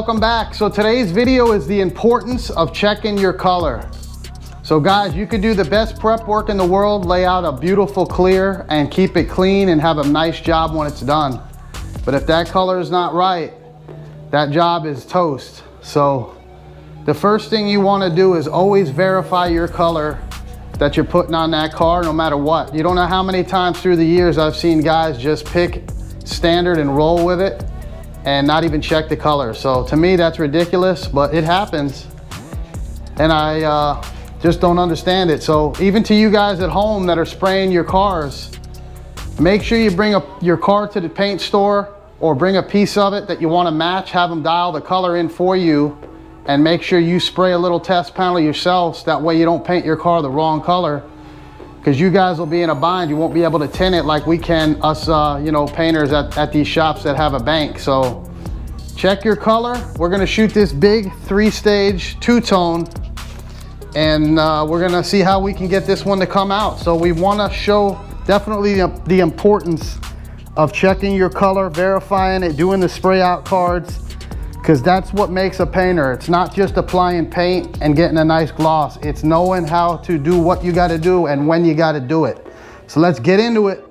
welcome back. So today's video is the importance of checking your color. So guys, you could do the best prep work in the world, lay out a beautiful clear and keep it clean and have a nice job when it's done. But if that color is not right, that job is toast. So the first thing you wanna do is always verify your color that you're putting on that car no matter what. You don't know how many times through the years I've seen guys just pick standard and roll with it and not even check the color. So to me, that's ridiculous, but it happens. And I, uh, just don't understand it. So even to you guys at home that are spraying your cars, make sure you bring a, your car to the paint store or bring a piece of it that you want to match, have them dial the color in for you and make sure you spray a little test panel yourselves. That way you don't paint your car the wrong color because you guys will be in a bind. You won't be able to tint it like we can, us, uh, you know, painters at, at these shops that have a bank. So check your color. We're gonna shoot this big three stage, two tone and uh, we're gonna see how we can get this one to come out. So we wanna show definitely the, the importance of checking your color, verifying it, doing the spray out cards, because that's what makes a painter. It's not just applying paint and getting a nice gloss. It's knowing how to do what you gotta do and when you gotta do it. So let's get into it.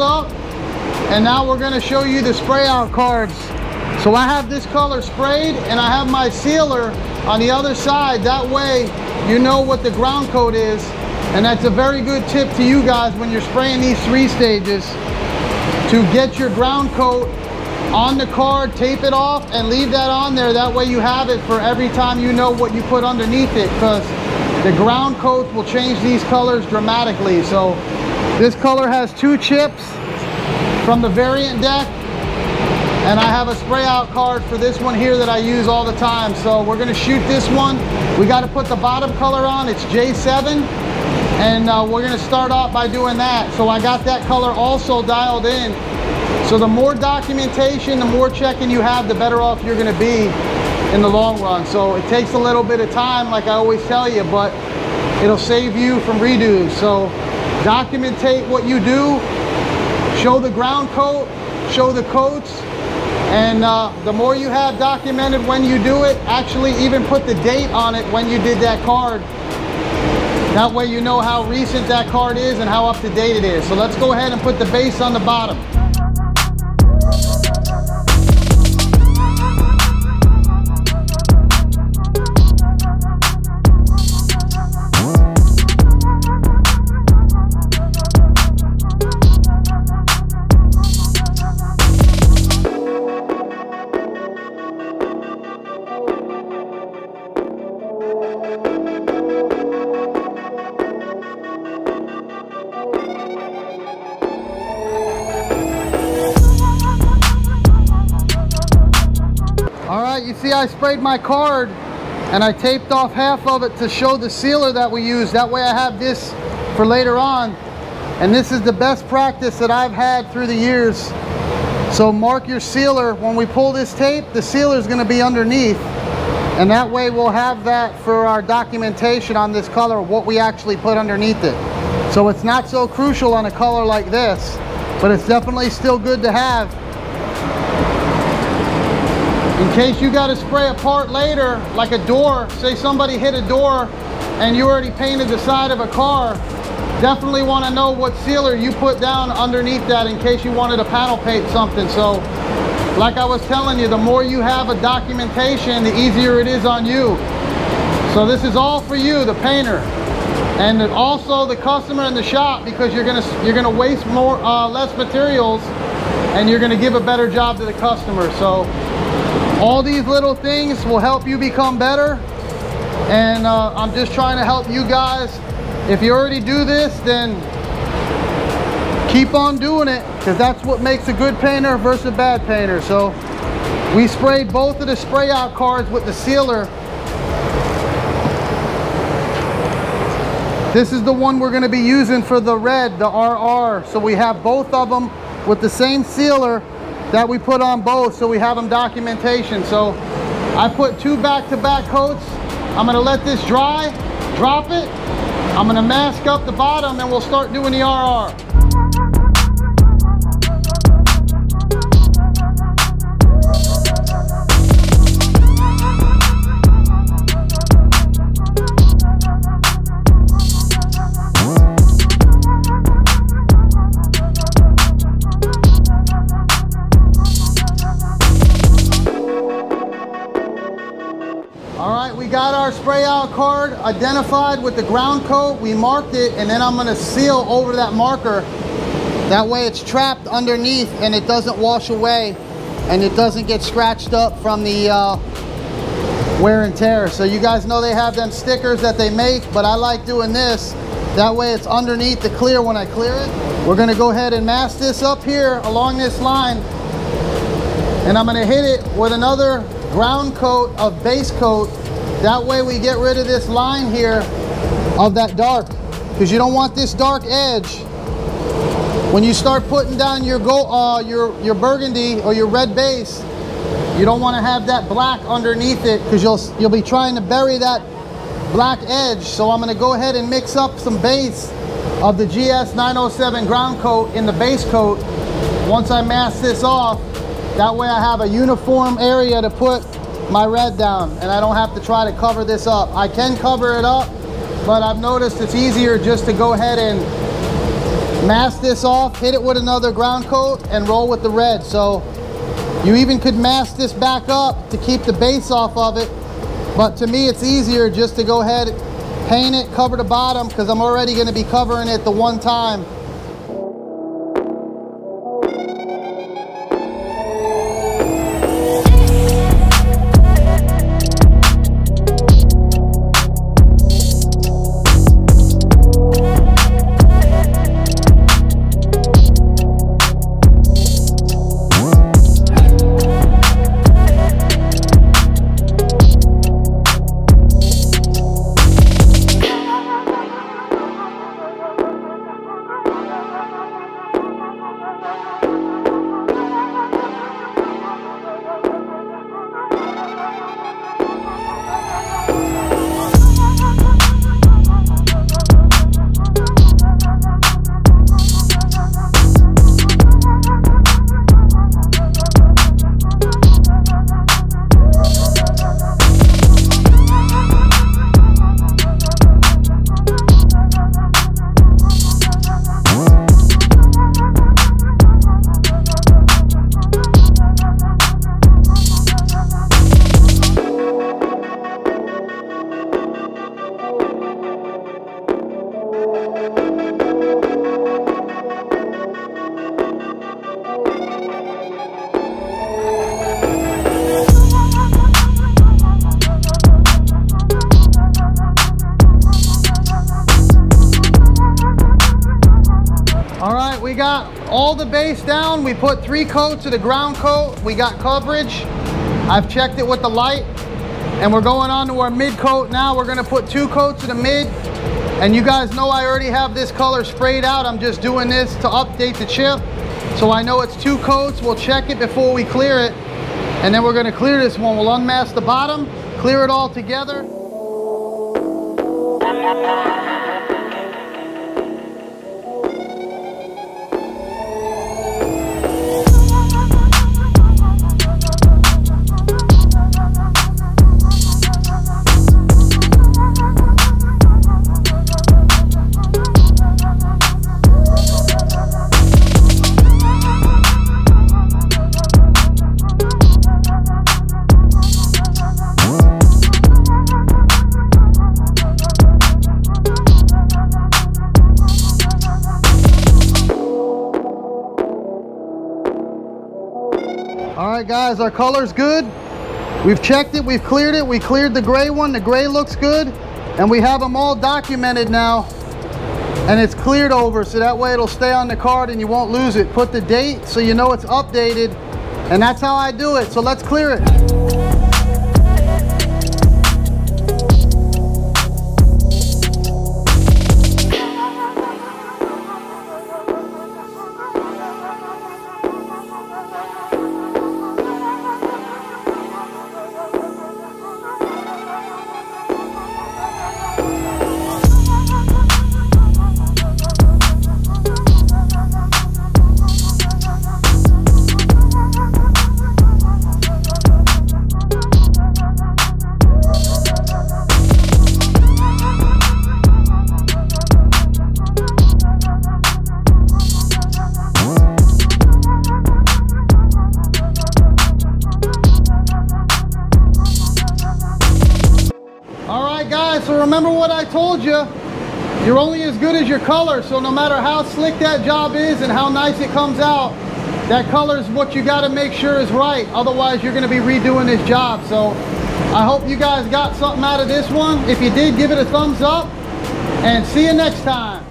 Up. And now we're gonna show you the spray out cards. So I have this color sprayed and I have my sealer on the other side. That way you know what the ground coat is. And that's a very good tip to you guys when you're spraying these three stages to get your ground coat on the card, tape it off and leave that on there. That way you have it for every time you know what you put underneath it because the ground coat will change these colors dramatically. So this color has two chips from the variant deck and I have a spray out card for this one here that I use all the time. So we're gonna shoot this one. We gotta put the bottom color on, it's J7. And uh, we're gonna start off by doing that. So I got that color also dialed in. So the more documentation, the more checking you have, the better off you're gonna be in the long run. So it takes a little bit of time, like I always tell you, but it'll save you from redos. So documentate what you do, show the ground coat, show the coats, and uh, the more you have documented when you do it, actually even put the date on it when you did that card. That way you know how recent that card is and how up to date it is. So let's go ahead and put the base on the bottom. I sprayed my card and I taped off half of it to show the sealer that we use. That way I have this for later on. And this is the best practice that I've had through the years. So mark your sealer. When we pull this tape, the sealer is gonna be underneath. And that way we'll have that for our documentation on this color, what we actually put underneath it. So it's not so crucial on a color like this, but it's definitely still good to have in case you got to spray a part later, like a door, say somebody hit a door and you already painted the side of a car, definitely want to know what sealer you put down underneath that in case you wanted to panel paint something. So like I was telling you, the more you have a documentation, the easier it is on you. So this is all for you, the painter, and also the customer in the shop because you're gonna you're gonna waste more uh, less materials, and you're gonna give a better job to the customer. So all these little things will help you become better, and uh, I'm just trying to help you guys. If you already do this, then keep on doing it because that's what makes a good painter versus a bad painter. So we sprayed both of the spray out cards with the sealer This is the one we're gonna be using for the red, the RR. So we have both of them with the same sealer that we put on both so we have them documentation. So I put two back-to-back -back coats. I'm gonna let this dry, drop it. I'm gonna mask up the bottom and we'll start doing the RR. Identified with the ground coat. We marked it and then I'm gonna seal over that marker. That way it's trapped underneath and it doesn't wash away and it doesn't get scratched up from the uh, wear and tear. So you guys know they have them stickers that they make, but I like doing this. That way it's underneath the clear when I clear it. We're gonna go ahead and mask this up here along this line and I'm gonna hit it with another ground coat of base coat that way we get rid of this line here of that dark because you don't want this dark edge. When you start putting down your, go, uh, your, your burgundy or your red base, you don't want to have that black underneath it because you'll, you'll be trying to bury that black edge. So I'm going to go ahead and mix up some base of the GS 907 ground coat in the base coat. Once I mask this off, that way I have a uniform area to put my red down and I don't have to try to cover this up. I can cover it up, but I've noticed it's easier just to go ahead and mask this off, hit it with another ground coat and roll with the red. So you even could mask this back up to keep the base off of it. But to me, it's easier just to go ahead, paint it, cover the bottom because I'm already going to be covering it the one time all the base down. We put three coats of the ground coat. We got coverage. I've checked it with the light and we're going on to our mid coat now. We're gonna put two coats of the mid and you guys know I already have this color sprayed out. I'm just doing this to update the chip. So I know it's two coats. We'll check it before we clear it. And then we're gonna clear this one. We'll unmask the bottom, clear it all together. Guys, our color's good. We've checked it, we've cleared it. We cleared the gray one, the gray looks good. And we have them all documented now. And it's cleared over, so that way it'll stay on the card and you won't lose it. Put the date so you know it's updated. And that's how I do it, so let's clear it. Told you. You're only as good as your color. So no matter how slick that job is and how nice it comes out, that color is what you got to make sure is right. Otherwise, you're going to be redoing this job. So I hope you guys got something out of this one. If you did, give it a thumbs up and see you next time.